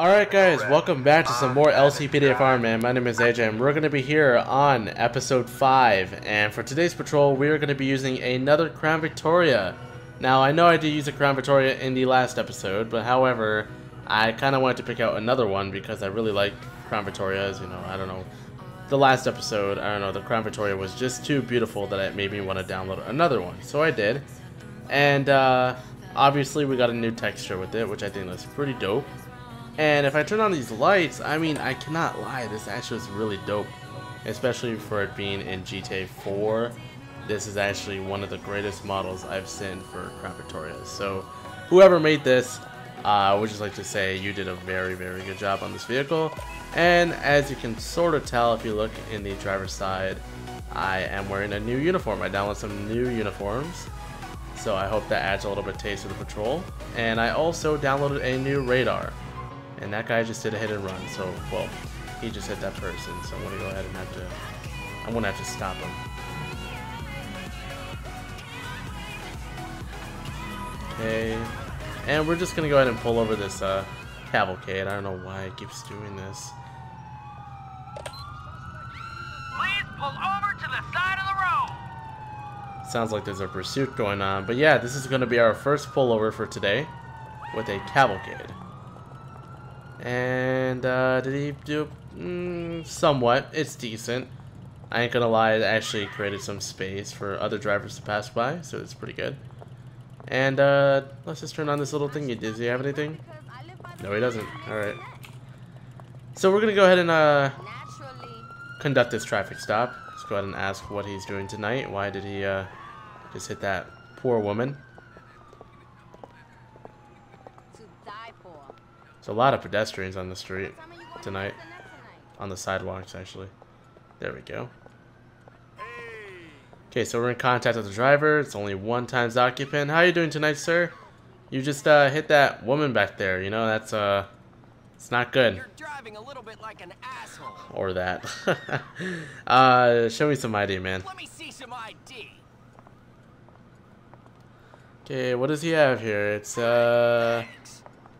Alright guys, welcome back to some more LCPDFR man. My name is AJ and we're going to be here on episode 5. And for today's patrol, we are going to be using another Crown Victoria. Now, I know I did use a Crown Victoria in the last episode, but however, I kind of wanted to pick out another one because I really like Crown Victorias, you know, I don't know. The last episode, I don't know, the Crown Victoria was just too beautiful that it made me want to download another one. So I did. And uh, obviously we got a new texture with it, which I think looks pretty dope. And if I turn on these lights, I mean, I cannot lie, this actually is really dope. Especially for it being in GTA 4. This is actually one of the greatest models I've seen for Crown Victoria. So, whoever made this, uh, I would just like to say you did a very, very good job on this vehicle. And as you can sort of tell if you look in the driver's side, I am wearing a new uniform. I downloaded some new uniforms. So I hope that adds a little bit of taste to the patrol. And I also downloaded a new radar. And that guy just did a hit and run, so, well, he just hit that person, so I'm gonna go ahead and have to, I'm gonna have to stop him. Okay, and we're just gonna go ahead and pull over this, uh, cavalcade. I don't know why it keeps doing this. Please pull over to the side of the road. Sounds like there's a pursuit going on, but yeah, this is gonna be our first pullover for today with a cavalcade. And uh, did he do mm, somewhat? It's decent. I ain't gonna lie, it actually created some space for other drivers to pass by, so it's pretty good. And uh, let's just turn on this little thingy. Does he have anything? No, he doesn't. Alright. So we're gonna go ahead and uh, conduct this traffic stop. Let's go ahead and ask what he's doing tonight. Why did he uh, just hit that poor woman? There's a lot of pedestrians on the street tonight. On the sidewalks, actually. There we go. Okay, so we're in contact with the driver. It's only one times occupant. How are you doing tonight, sir? You just uh, hit that woman back there. You know, that's uh, it's not good. You're driving a little bit like an asshole. Or that. uh, show me some ID, man. Let me see some ID. Okay, what does he have here? It's uh.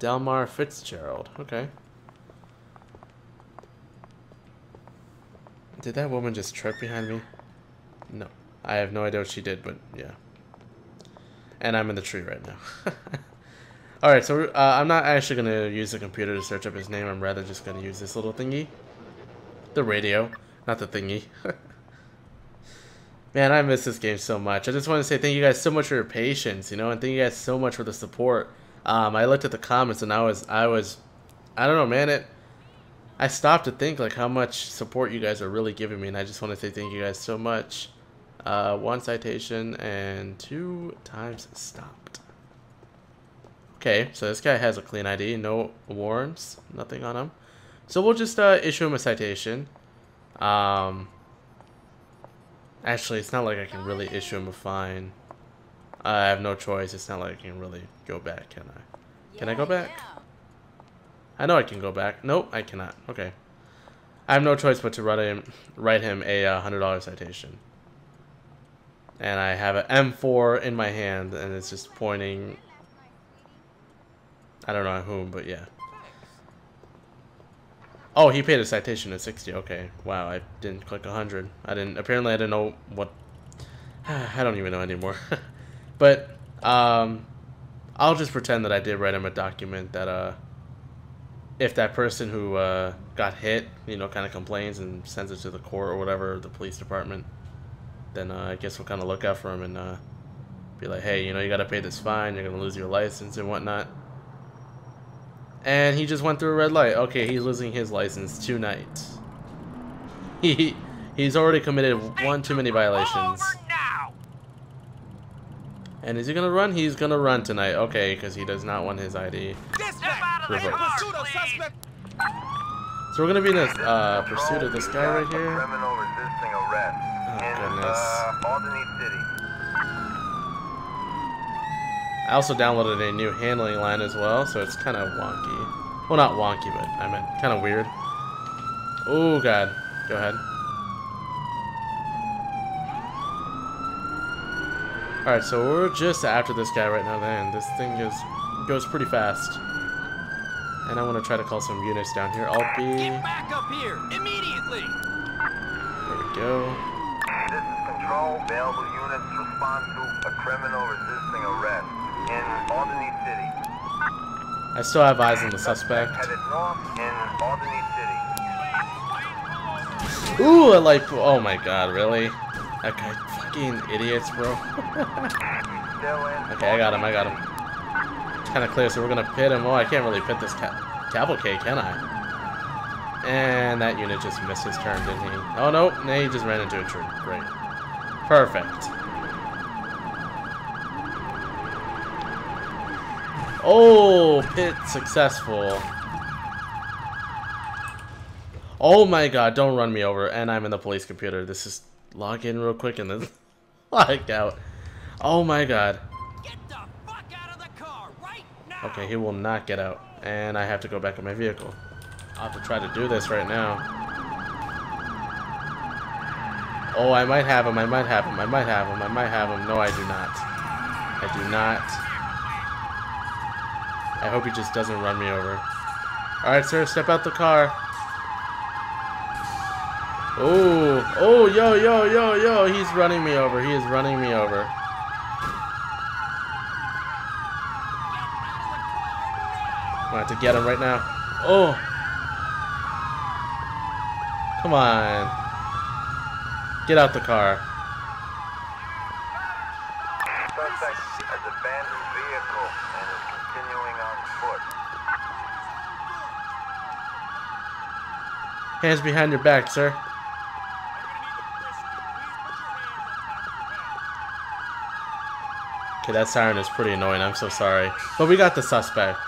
Delmar Fitzgerald. Okay. Did that woman just trip behind me? No. I have no idea what she did, but yeah. And I'm in the tree right now. Alright, so uh, I'm not actually going to use the computer to search up his name. I'm rather just going to use this little thingy. The radio, not the thingy. Man, I miss this game so much. I just want to say thank you guys so much for your patience, you know, and thank you guys so much for the support. Um, I looked at the comments and I was, I was, I don't know, man. It, I stopped to think like how much support you guys are really giving me, and I just want to say thank you guys so much. Uh, one citation and two times stopped. Okay, so this guy has a clean ID, no warrants, nothing on him. So we'll just uh, issue him a citation. Um, actually, it's not like I can really issue him a fine. I have no choice. It's not like I can really go back, can I? Can I go back? I know I can go back. Nope, I cannot. Okay. I have no choice but to write him, write him a uh, $100 citation. And I have an M4 in my hand, and it's just pointing... I don't know at whom, but yeah. Oh, he paid a citation of 60. Okay. Wow, I didn't click 100. I didn't... Apparently, I didn't know what... I don't even know anymore. But um, I'll just pretend that I did write him a document that uh, if that person who uh, got hit, you know, kind of complains and sends it to the court or whatever, the police department, then uh, I guess we'll kind of look out for him and uh, be like, hey, you know, you got to pay this fine. You're going to lose your license and whatnot. And he just went through a red light. Okay, he's losing his license tonight. He he's already committed one too many violations. And is he gonna run? He's gonna run tonight. Okay, because he does not want his ID revoked. So we're gonna be in a uh, pursuit of this guy right here. Oh goodness. I also downloaded a new handling line as well, so it's kind of wonky. Well, not wonky, but I meant kind of weird. Oh god. Go ahead. Alright, so we're just after this guy right now then. This thing is goes pretty fast. And I'm gonna try to call some units down here. I'll be. Get back up here immediately. There we go. This is Control. Available units respond to a criminal resisting arrest in Alderney City. I still have eyes on the suspect. Headed north in Alderney City. Ooh, a light. Oh my god, really? That guy, fucking idiots, bro. Okay, I got him. I got him. It's kind of clear, so we're gonna pit him. Oh, I can't really pit this ca cavalcade, can I? And that unit just missed his turn, didn't he? Oh no, no, he just ran into a tree. Great. Perfect. Oh, pit successful. Oh my god, don't run me over. And I'm in the police computer. This is log in real quick and then log out. Oh my god. Get the fuck out of the car right now. Okay, he will not get out. And I have to go back in my vehicle. I'll have to try to do this right now. Oh, I might have him. I might have him. I might have him. I might have him. No, I do not. I do not. I hope he just doesn't run me over. Alright, sir, step out the car. Oh, oh, yo, yo, yo, yo, he's running me over. He is running me over. I'm have to get him right now. Oh. Come on. Get out the car. Hands behind your back, sir. Okay, that siren is pretty annoying. I'm so sorry. But we got the suspect.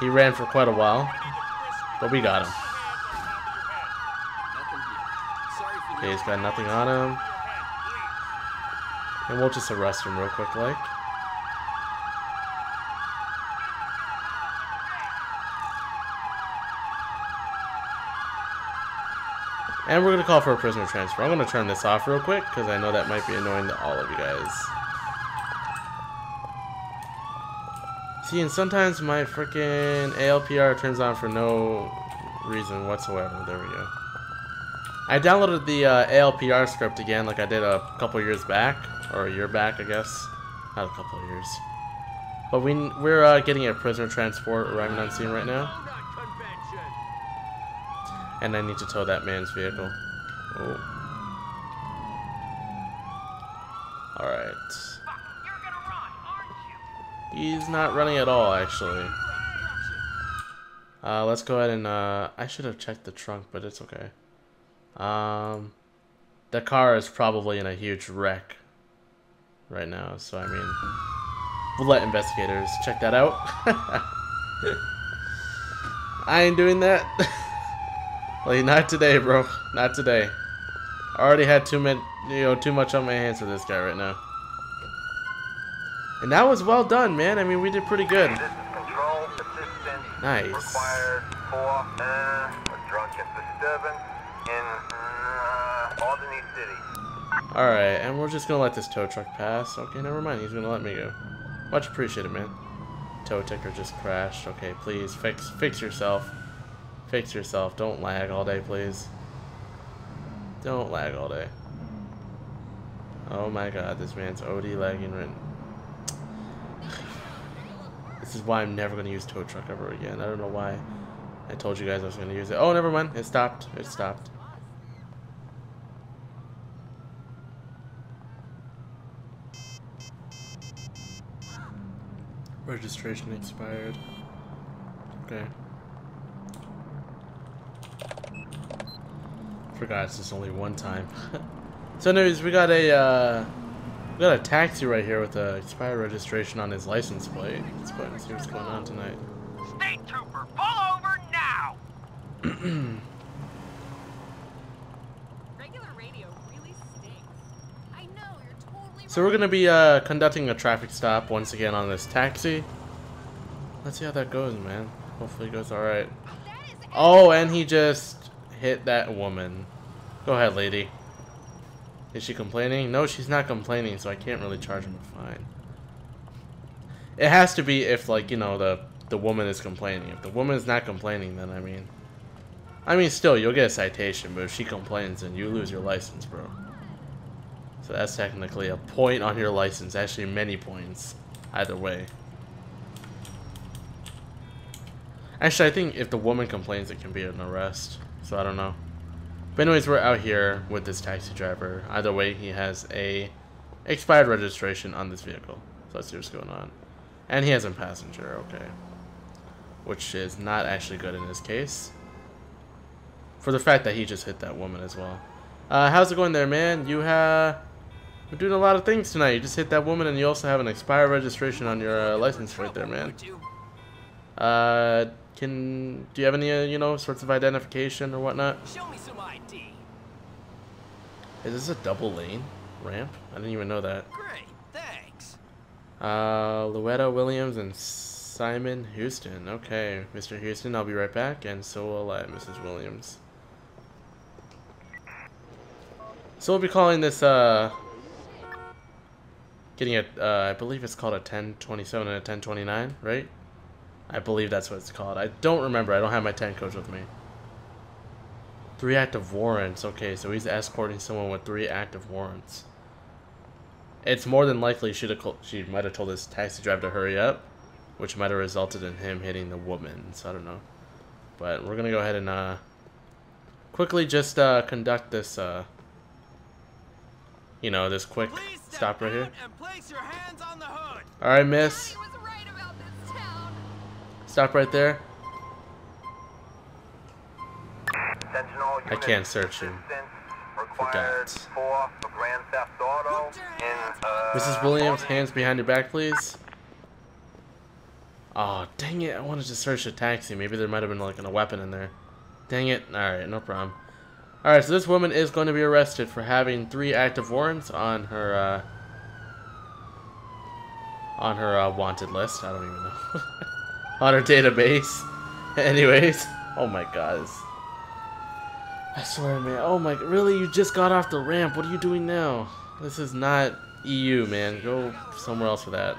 He ran for quite a while, but we got him. Okay, he's got nothing on him. And we'll just arrest him real quick, like. And we're gonna call for a prisoner transfer. I'm gonna turn this off real quick because I know that might be annoying to all of you guys. See, and sometimes my freaking ALPR turns on for no reason whatsoever. There we go. I downloaded the uh, ALPR script again, like I did a couple years back, or a year back, I guess. Not a couple years. But we we're uh, getting a prisoner transport arriving on scene right now, and I need to tow that man's vehicle. Oh. All right. Fuck, you're gonna run, aren't you? He's not running at all, actually. Uh, let's go ahead and, uh, I should have checked the trunk, but it's okay. Um, the car is probably in a huge wreck right now, so I mean, we'll let investigators check that out. I ain't doing that. like, not today, bro. Not today. I already had too many, you know, too much on my hands for this guy right now. And that was well done, man. I mean, we did pretty good. This is Control. Assistance Nice. required for uh, a drunken disturbance in uh, Alderney City. Alright, and we're just gonna let this tow truck pass. Okay, never mind. He's gonna let me go. Much appreciated, man. Tow ticker just crashed. Okay, please fix fix yourself. Fix yourself. Don't lag all day, please. Don't lag all day. Oh my god, this man's OD lagging right This is why I'm never gonna use tow truck ever again. I don't know why. I told you guys I was gonna use it. Oh, never mind. It stopped. It stopped. Registration expired. Okay. Forgot it's just only one time. so anyways, we got a uh, got a taxi right here with a expired registration on his license plate. Let's go ahead and see what's going on tonight. State trooper, pull over now! Regular radio really stinks. I know, you're totally So we're gonna be uh, conducting a traffic stop once again on this taxi. Let's see how that goes, man. Hopefully it goes alright. Oh, and he just hit that woman. Go ahead, lady. Is she complaining? No, she's not complaining, so I can't really charge him a fine. It has to be if, like, you know, the the woman is complaining. If the woman is not complaining, then I mean, I mean, still you'll get a citation, but if she complains, then you lose your license, bro. So that's technically a point on your license. Actually, many points, either way. Actually, I think if the woman complains, it can be an arrest. So I don't know. But anyways, we're out here with this taxi driver. Either way, he has a expired registration on this vehicle. So let's see what's going on. And he has a passenger, okay. Which is not actually good in this case. For the fact that he just hit that woman as well. Uh, how's it going there, man? You have... You're doing a lot of things tonight. You just hit that woman and you also have an expired registration on your uh, license right there, man. Uh, can... Do you have any, uh, you know, sorts of identification or whatnot? Show me some ID. Is this a double lane ramp? I didn't even know that. Great, thanks. Uh, Louetta Williams and Simon Houston. Okay, Mr. Houston, I'll be right back, and so will I, Mrs. Williams. So we'll be calling this, uh, getting a, uh, I believe it's called a 1027 and a 1029, right? I believe that's what it's called. I don't remember. I don't have my 10 coach with me. Three active warrants. Okay, so he's escorting someone with three active warrants. It's more than likely she'd have she might have told this taxi driver to hurry up, which might have resulted in him hitting the woman. So I don't know, but we're gonna go ahead and uh, quickly just uh, conduct this, uh, you know, this quick stop right here. down And place your hands on the hood. All right, miss, Daddy was right about this town. Stop right there. I can't search you. Forgot. for for Grand Theft Auto in uh, Mrs. Williams, hands behind your back, please. Oh, dang it. I wanted to search the taxi. Maybe there might have been like a weapon in there. Dang it. Alright, no problem. Alright, so this woman is going to be arrested for having three active warrants on her, uh, on her uh, wanted list. I don't even know. on our database. Anyways. Oh my god. I swear, man. Oh my, really? You just got off the ramp. What are you doing now? This is not EU, man. Go somewhere else for that.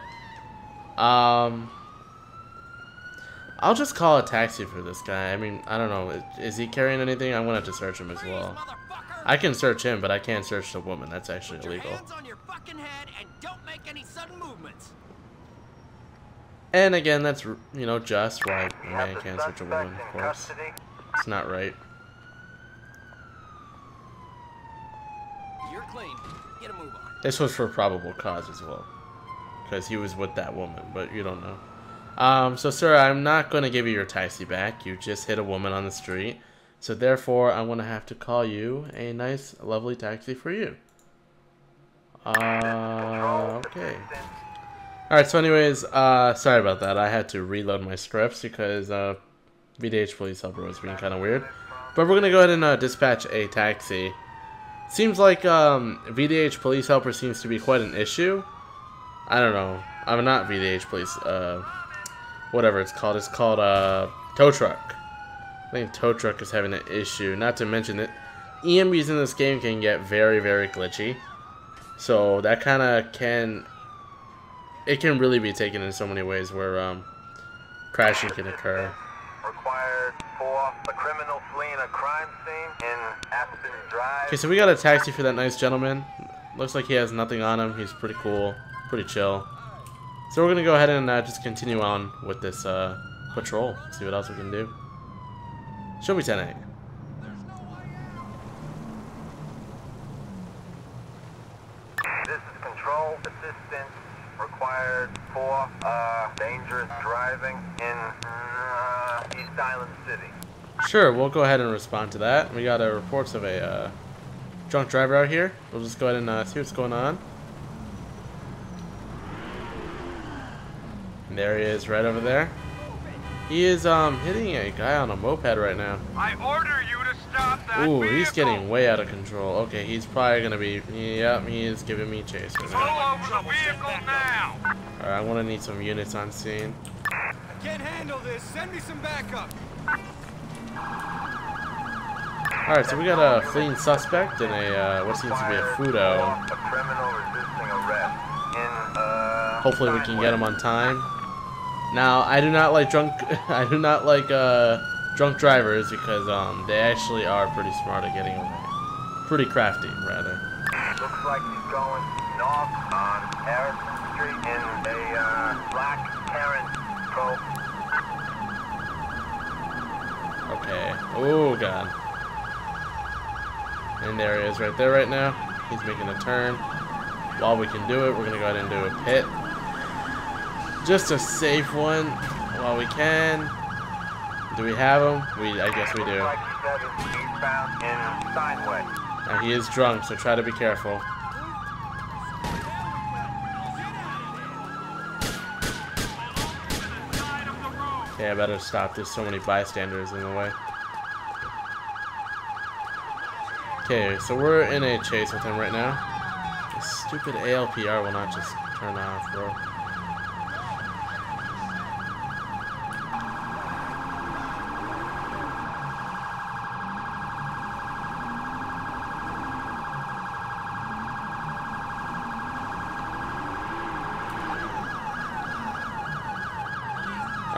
Um, I'll just call a taxi for this guy. I mean, I don't know. Is- Is he carrying anything? I'm gonna have to search him as well. I can search him, but I can't search the woman. That's actually illegal. hands on your fucking head and don't make any sudden movements. And again, that's you know just why a man can't switch a woman. Of course, custody. it's not right. You're clean. Get a move on. This was for probable cause as well. Because he was with that woman, but you don't know. Um, so, sir, I'm not going to give you your taxi back. You just hit a woman on the street. So, therefore, I'm going to have to call you a nice, lovely taxi for you. Uh, okay. Alright, so anyways, uh, sorry about that. I had to reload my scripts because, uh, VDH Police Helper was being kind of weird. But we're to go ahead and, uh, dispatch a taxi. Seems like um, VDH police helper seems to be quite an issue. I don't know. I'm not VDH police. Uh, whatever it's called. It's called uh, tow truck. I think tow truck is having an issue. Not to mention that ENBs in this game can get very very glitchy. So that kind of can it can really be taken in so many ways where um, crashing can occur. Okay, so we got a taxi for that nice gentleman. Looks like he has nothing on him. He's pretty cool, pretty chill. So we're gonna go ahead and uh, just continue on with this uh, patrol. See what else we can do. Show me 10 -8. Uh, dangerous driving in uh, East Island City. Sure, we'll go ahead and respond to that. We got uh, reports of a uh, drunk driver out here. We'll just go ahead and uh, see what's going on. And there he is, right over there. He is um hitting a guy on a moped right now. I order you to stop that Ooh, he's getting way out of control. Okay, he's probably gonna be. Yep, he is giving me chase right now. over the vehicle now. Alright, I'm gonna need some units on scene. I can't handle this. Send me some backup. Alright, so we got a fleeing suspect and a uh, what seems to be a Futo. A criminal resisting arrest in uh, Hopefully, we can get him on time. Now, I do not like drunk. I do not like uh, drunk drivers because um, they actually are pretty smart at getting away. Pretty crafty, rather. Looks like he's going north on Harrison Street in a uh, black Pro. Okay. Oh god. And there he is, right there, right now. He's making a turn. While we can do it, we're gonna go ahead and do a pit. Just a safe one while we can. Do we have him? We, I guess we do. he is drunk, so try to be careful. Okay, I better stop. There's so many bystanders in the way. Okay, so we're in a chase with him right now. This stupid ALPR will not just turn off, bro.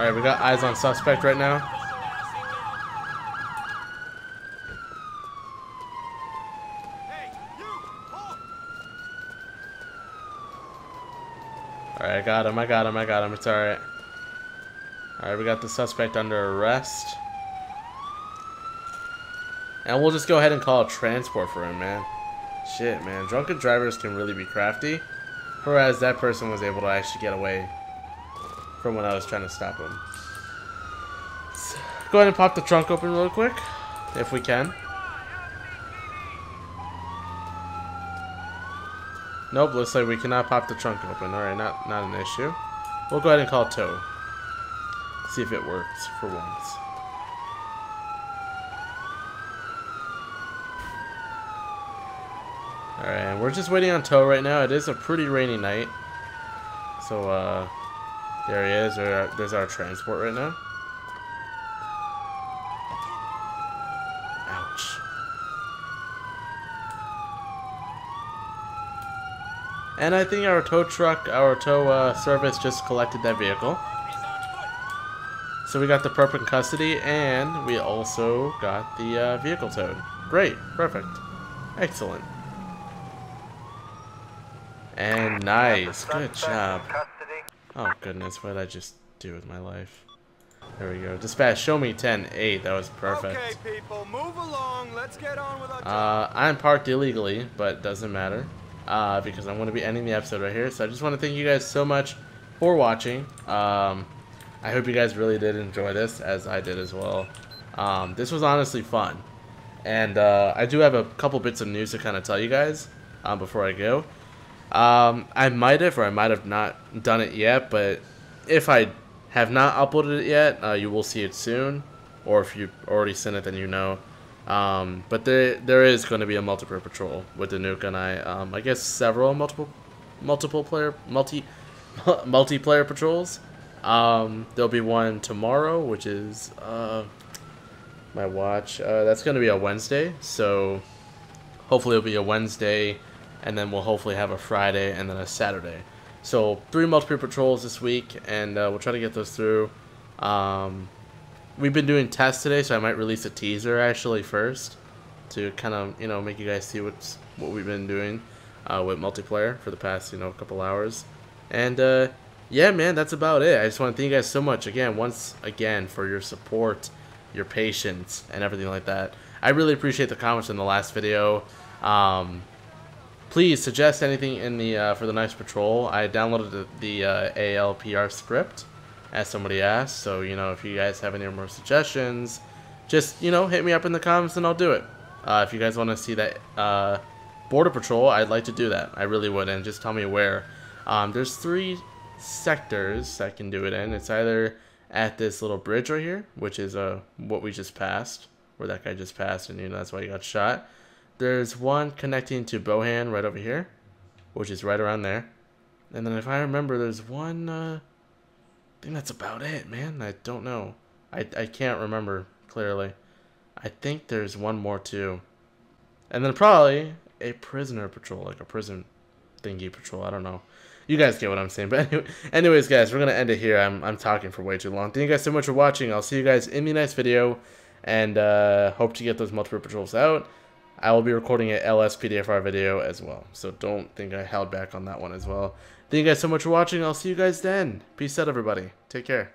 Alright, we got eyes on suspect right now. Alright, I got him, I got him, I got him. It's alright. Alright, we got the suspect under arrest. And we'll just go ahead and call a transport for him, man. Shit, man. Drunken drivers can really be crafty. Whereas that person was able to actually get away from when I was trying to stop him. Go ahead and pop the trunk open real quick. If we can. Nope, looks like we cannot pop the trunk open. Alright, not, not an issue. We'll go ahead and call tow. See if it works for once. Alright, we're just waiting on tow right now. It is a pretty rainy night. So, uh, there he is. There's our transport right now. Ouch. And I think our tow truck, our tow uh, service just collected that vehicle. So we got the perp in custody, and we also got the uh, vehicle towed. Great, perfect, excellent. And nice, good job. Oh goodness, what did I just do with my life? There we go. Dispatch, show me 10-8, that was perfect. Okay, people, move along. Let's get on with our. Uh, I'm parked illegally, but doesn't matter. Uh, because I'm going to be ending the episode right here. So I just want to thank you guys so much for watching. Um, I hope you guys really did enjoy this, as I did as well. Um, this was honestly fun. And uh, I do have a couple bits of news to kind of tell you guys um, before I go. Um, I might have, or I might have not done it yet, but if I have not uploaded it yet, uh, you will see it soon. Or if you've already seen it, then you know. Um, but there there is going to be a multiplayer patrol with Dhanuka and I. Um, I guess several multiple multiple player multi multiplayer patrols. Um, there'll be one tomorrow, which is uh, my watch. Uh, that's going to be a Wednesday, so hopefully it'll be a Wednesday, and then we'll hopefully have a Friday and then a Saturday. So three multiplayer patrols this week, and uh, we'll try to get those through. Um, we've been doing tests today, so I might release a teaser actually first to kind of you know make you guys see what's what we've been doing uh, with multiplayer for the past you know couple hours, and uh, yeah, man, that's about it. I just want to thank you guys so much again, once again, for your support, your patience, and everything like that. I really appreciate the comments in the last video. Um, please suggest anything in the uh, for the next patrol. I downloaded the, the uh, ALPR script as somebody asked. So you know, if you guys have any more suggestions, just you know, hit me up in the comments and I'll do it. Uh, if you guys want to see that uh, border patrol, I'd like to do that. I really would, and just tell me where. Um, there's three sectors I can do it in. It's either at this little bridge right here, which is uh, what we just passed, where that guy just passed, and you know that's why he got shot. There's one connecting to Bohan right over here, which is right around there. And then if I remember, there's one. Uh, I think that's about it, man. I don't know. I I can't remember clearly. I think there's one more too. And then probably a prisoner patrol, like a prison thingy patrol. I don't know. You guys get what I'm saying. But anyway, anyways, guys, we're gonna end it here. I'm I'm talking for way too long. Thank you guys so much for watching. I'll see you guys in the next video, and uh, hope to get those multiple patrols out. I will be recording a LSPDFR video as well, so don't think I held back on that one as well. Thank you guys so much for watching. I'll see you guys then. Peace out, everybody. Take care.